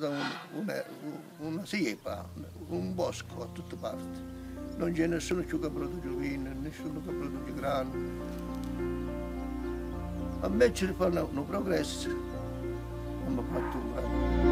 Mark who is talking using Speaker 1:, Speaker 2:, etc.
Speaker 1: Una, una siepa, un bosco a tutte parti. Non c'è nessuno più che produce vino, nessuno che produce grano. A me ci fanno un progresso, non mi fatto un grano.